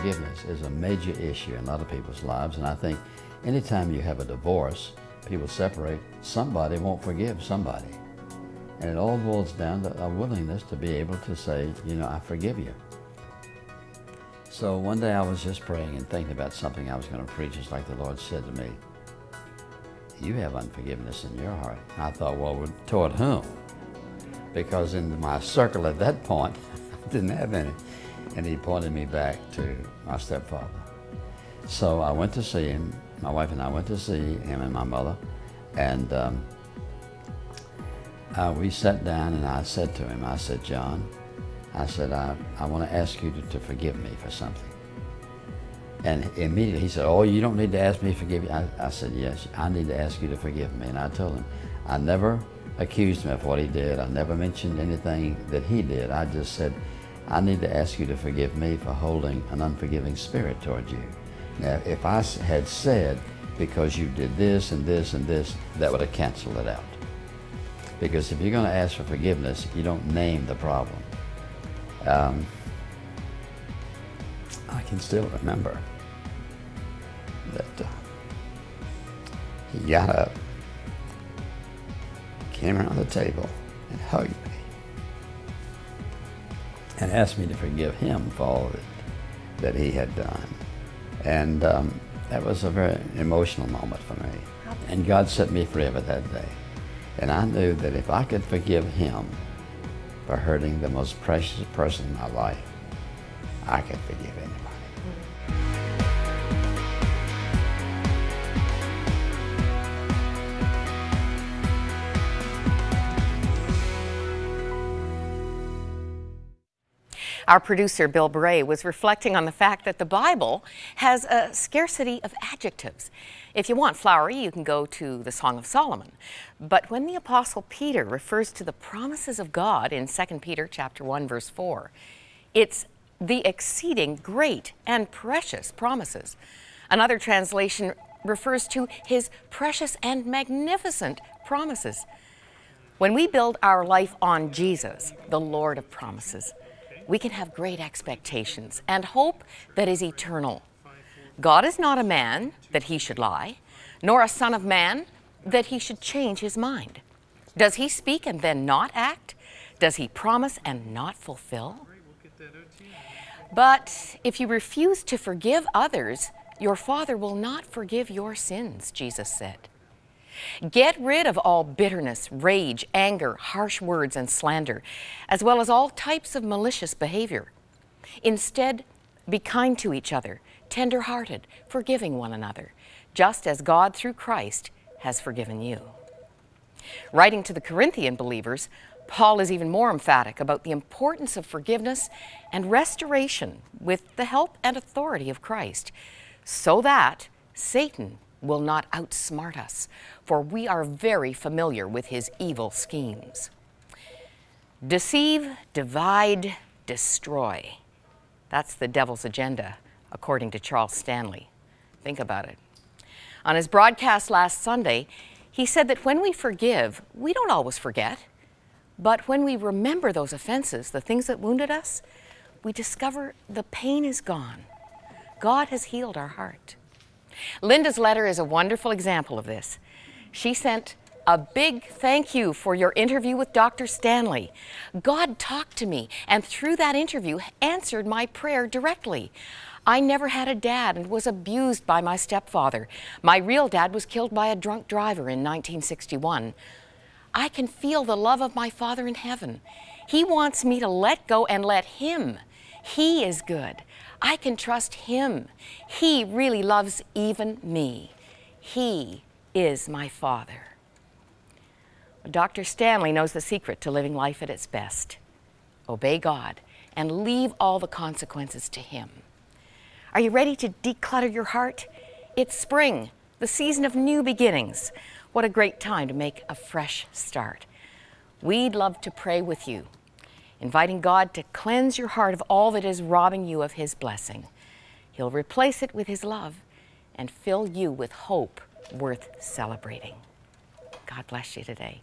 unforgiveness is a major issue in a lot of people's lives, and I think anytime you have a divorce, people separate, somebody won't forgive somebody. And it all boils down to a willingness to be able to say, you know, I forgive you. So one day I was just praying and thinking about something I was going to preach, just like the Lord said to me, you have unforgiveness in your heart. I thought, well, toward whom? Because in my circle at that point, I didn't have any. And he pointed me back to my stepfather. So I went to see him. My wife and I went to see him and my mother. And um, uh, we sat down and I said to him, I said, John, I said, I, I want to ask you to, to forgive me for something. And immediately he said, oh, you don't need to ask me to forgive you. I, I, said, yes, I need to ask you to forgive me. And I told him, I never accused him of what he did. I never mentioned anything that he did. I just said, I need to ask you to forgive me for holding an unforgiving spirit toward you. Now, if I had said, because you did this and this and this, that would have canceled it out. Because if you're going to ask for forgiveness, you don't name the problem. Um, I can still remember that uh, he got up, came around the table, and hugged me, and asked me to forgive him for all that, he had done. And um, that was a very emotional moment for me. And God set me free of that day. And I knew that if I could forgive him for hurting the most precious person in my life, I could forgive anybody. Our producer, Bill Bray, was reflecting on the fact that the Bible has a scarcity of adjectives. If you want flowery, you can go to the Song of Solomon. But when the Apostle Peter refers to the promises of God in 2 Peter chapter 1, verse 4, it's the exceeding great and precious promises. Another translation refers to his precious and magnificent promises. When we build our life on Jesus, the Lord of promises, we can have great expectations and hope that is eternal. God is not a man that he should lie, nor a son of man that he should change his mind. Does he speak and then not act? Does he promise and not fulfill? But if you refuse to forgive others, your Father will not forgive your sins, Jesus said. Get rid of all bitterness, rage, anger, harsh words, and slander, as well as all types of malicious behavior. Instead, be kind to each other, tender hearted, forgiving one another, just as God through Christ has forgiven you. Writing to the Corinthian believers, Paul is even more emphatic about the importance of forgiveness and restoration with the help and authority of Christ, so that Satan will not outsmart us, for we are very familiar with his evil schemes. Deceive, divide, destroy. That's the devil's agenda, according to Charles Stanley. Think about it. On his broadcast last Sunday, he said that when we forgive, we don't always forget. But when we remember those offenses, the things that wounded us, we discover the pain is gone. God has healed our heart. Linda's letter is a wonderful example of this. She sent a big thank you for your interview with Dr. Stanley. God talked to me, and through that interview, answered my prayer directly. I never had a dad and was abused by my stepfather. My real dad was killed by a drunk driver in 1961. I can feel the love of my Father in heaven. He wants me to let go and let Him. He is good. I can trust Him. He really loves even me. He is my Father. Dr. Stanley knows the secret to living life at its best obey God and leave all the consequences to Him. Are you ready to declutter your heart? It's spring, the season of new beginnings. What a great time to make a fresh start. We'd love to pray with you inviting God to cleanse your heart of all that is robbing you of His blessing. He'll replace it with His love and fill you with hope worth celebrating. God bless you today.